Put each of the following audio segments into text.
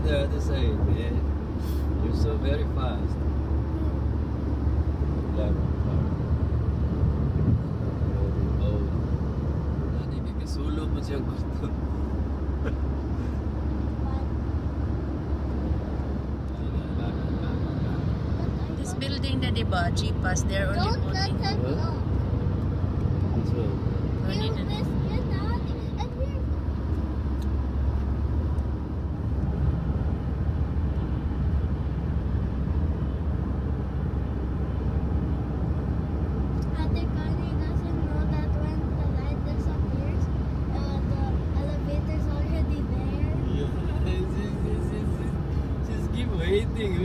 go the other side, man. You're so very fast. Wala akong car. Oh. Nani, kikisulo mo siya gusto. This building na diba, Jeepas, they're only Don't let putting... them What? This one. only the-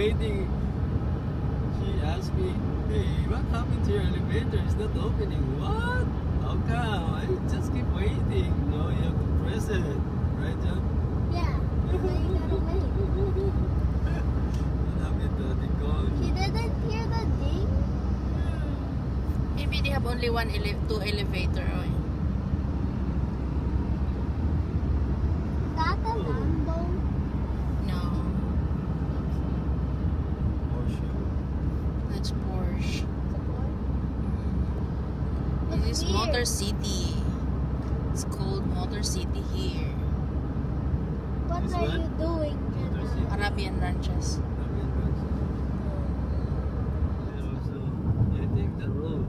waiting, waiting. She asked me, hey, what happened to your elevator? It's not opening. What? How come? I just keep waiting. No, you have to press it. Right, John? Yeah, so you gotta wait. What happened to the call? She didn't hear the ding. Maybe they have only one ele two elevator. Oh. That's Porsche. Looks This is weird. Motor City. It's called Motor City here. What This are one? you doing, Motor Jenna? City. Arabian Ranches. And also, oh. I think the road.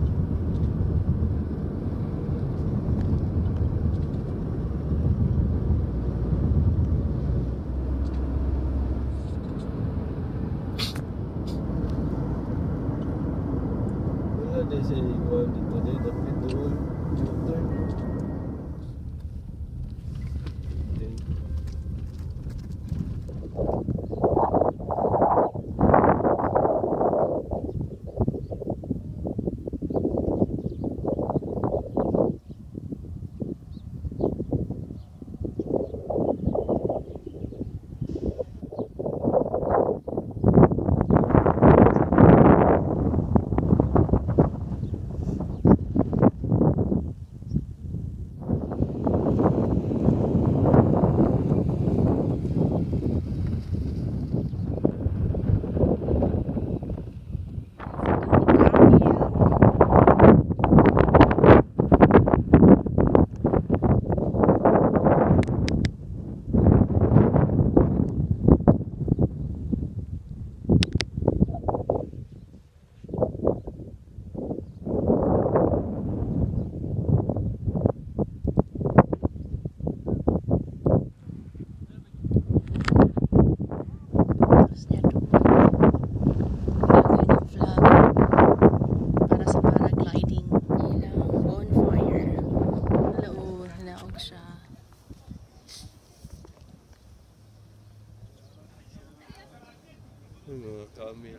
Kamil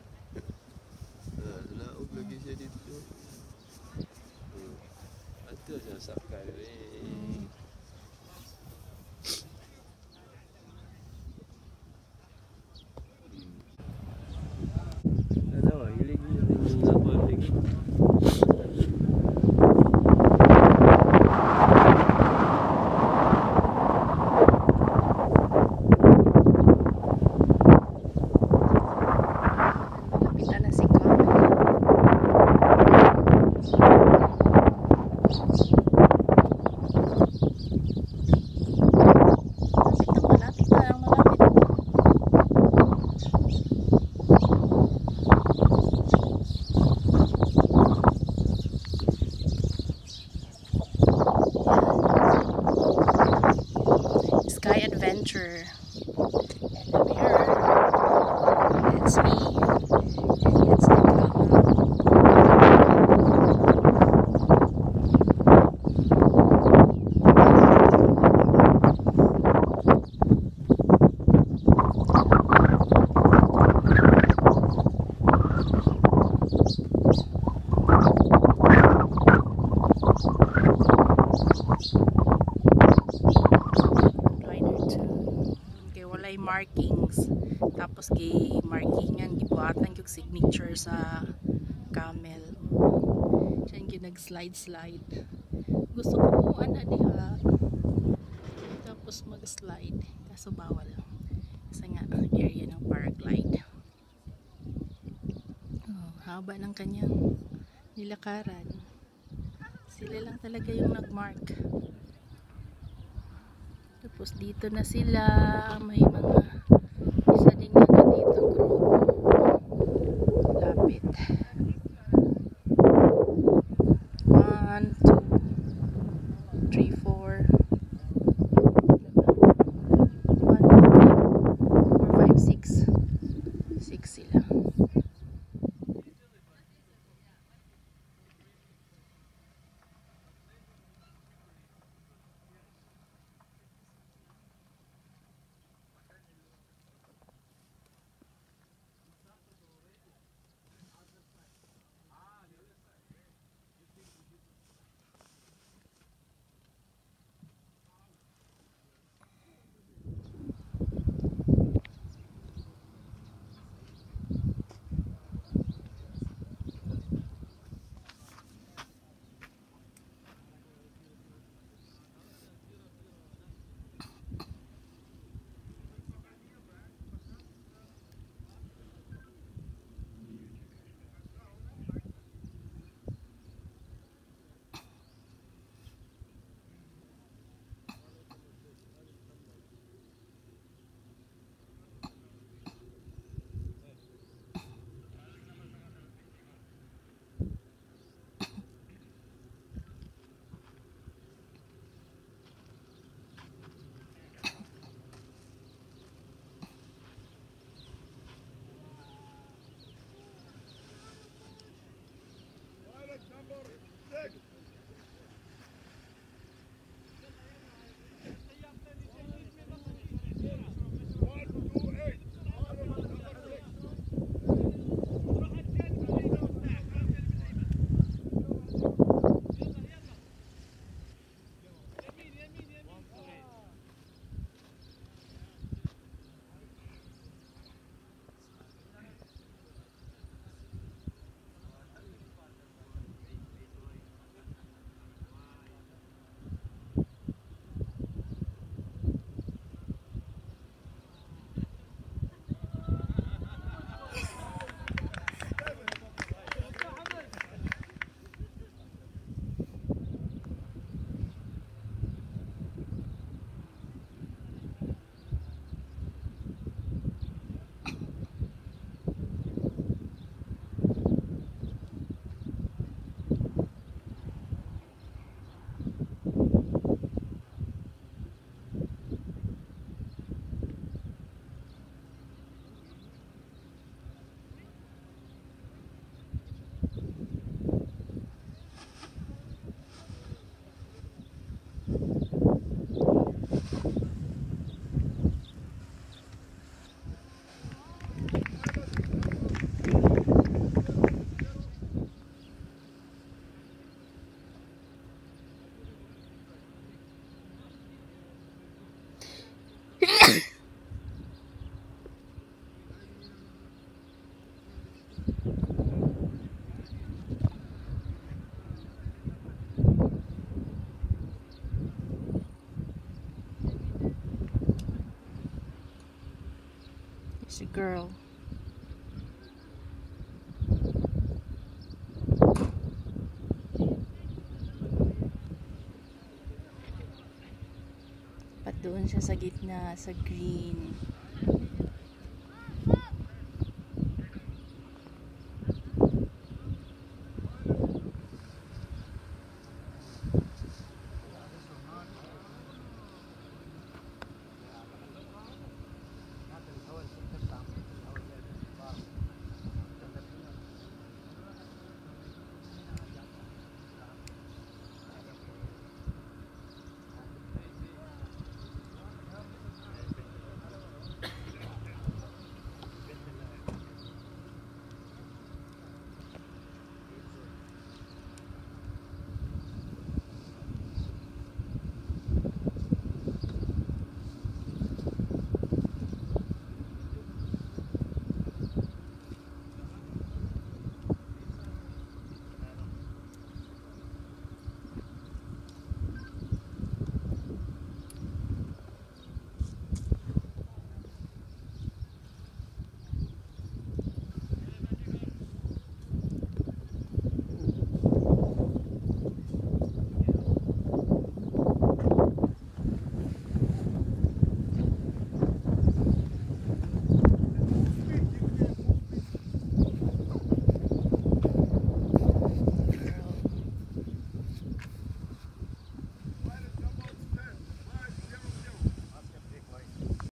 Laut lagi jadi tu? Atas yang sakai Tapos gi markingan gibuhatan yung signature sa camel. Diyan yung nag-slide slide. Gusto ko mo ana diha. Tapos mag-slide. Kaso bawal. Kasi nga area ng paraglide. Oh, haba ng kanyang nilakaran. Sila lang talaga yung nagmark. Tapos dito na sila may girl. Pat doon siya sa gitna, sa green.